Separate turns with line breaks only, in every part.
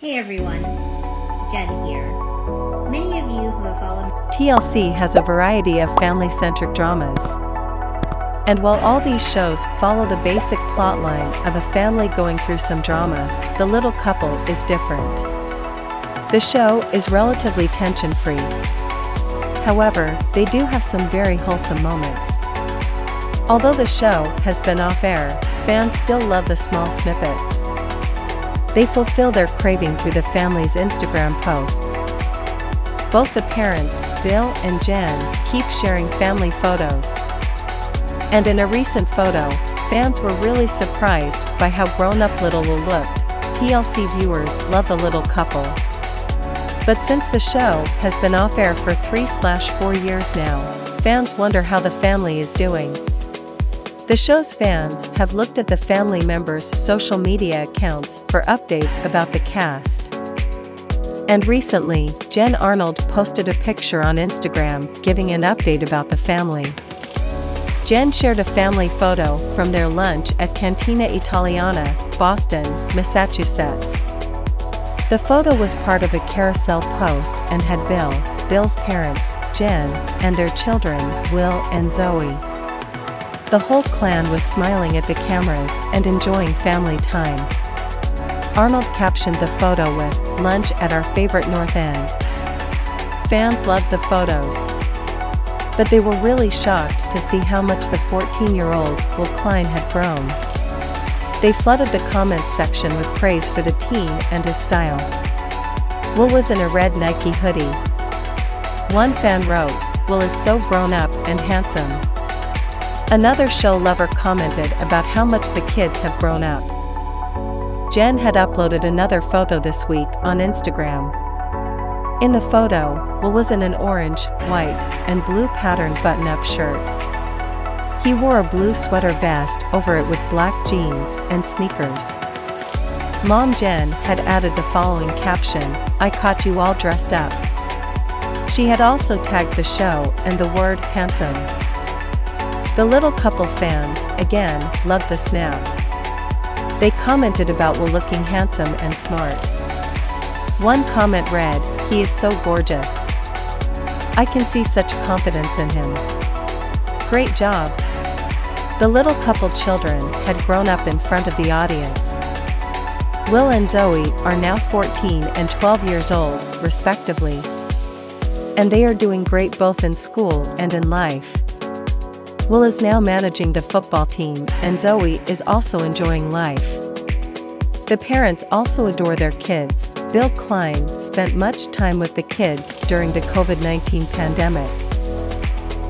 Hey everyone, Jen here. Many of you who have followed
TLC has a variety of family centric dramas. And while all these shows follow the basic plotline of a family going through some drama, The Little Couple is different. The show is relatively tension free. However, they do have some very wholesome moments. Although the show has been off air, fans still love the small snippets. They fulfill their craving through the family's Instagram posts. Both the parents, Bill and Jen, keep sharing family photos. And in a recent photo, fans were really surprised by how grown up Little Will looked. TLC viewers love the little couple. But since the show has been off air for 3/4 years now, fans wonder how the family is doing. The show's fans have looked at the family members' social media accounts for updates about the cast. And recently, Jen Arnold posted a picture on Instagram giving an update about the family. Jen shared a family photo from their lunch at Cantina Italiana, Boston, Massachusetts. The photo was part of a carousel post and had Bill, Bill's parents, Jen, and their children, Will and Zoey. The whole clan was smiling at the cameras and enjoying family time. Arnold captioned the photo with, Lunch at our favorite North End. Fans loved the photos. But they were really shocked to see how much the 14 year old Will Klein had grown. They flooded the comments section with praise for the teen and his style. Will was in a red Nike hoodie. One fan wrote, Will is so grown up and handsome. Another show lover commented about how much the kids have grown up. Jen had uploaded another photo this week on Instagram. In the photo, Will was in an orange, white, and blue patterned button up shirt. He wore a blue sweater vest over it with black jeans and sneakers. Mom Jen had added the following caption I caught you all dressed up. She had also tagged the show and the word handsome. The little couple fans, again, loved the snap. They commented about Will looking handsome and smart. One comment read, He is so gorgeous. I can see such confidence in him. Great job. The little couple children had grown up in front of the audience. Will and Zoey are now 14 and 12 years old, respectively. And they are doing great both in school and in life. Will is now managing the football team, and Zoey is also enjoying life. The parents also adore their kids. Bill Klein spent much time with the kids during the COVID 19 pandemic.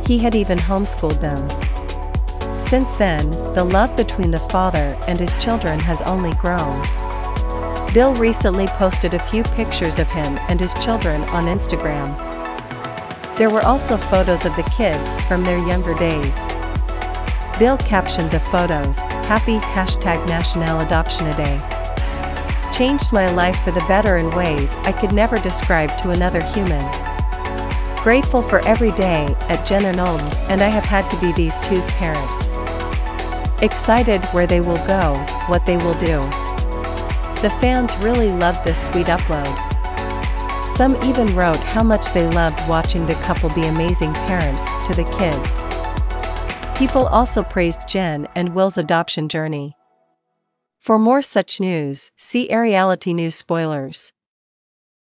He had even homeschooled them. Since then, the love between the father and his children has only grown. Bill recently posted a few pictures of him and his children on Instagram. There were also photos of the kids from their younger days. Bill captioned the photos, Happy hashtag National Adoption A Day. Changed my life for the better in ways I could never describe to another human. Grateful for every day at Jen and Olden, and I have had to be these two's parents. Excited where they will go, what they will do. The fans really loved this sweet upload. Some even wrote how much they loved watching the couple be amazing parents to the kids. People also praised Jen and Will's adoption journey. For more such news, see Areality News Spoilers.